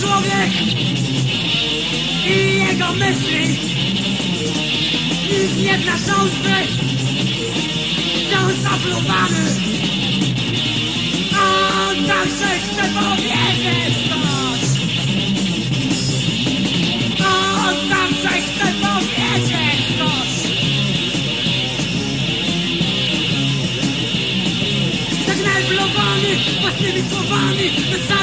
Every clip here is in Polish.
Człowiek i jego myśli Nic nieznaczący Wciąż zaplubany A on także chce powiedzieć coś. On także chce powiedzieć coś. Zagneblowany własnymi słowami Zarypywany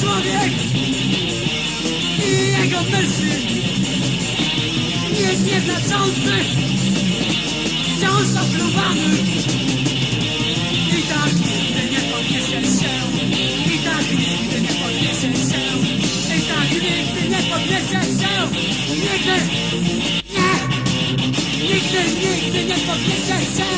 człowiek i jego Nic nieznaczący Wciąż zapluwany Nigdy Nie Nigdy, nigdy nie podniesie się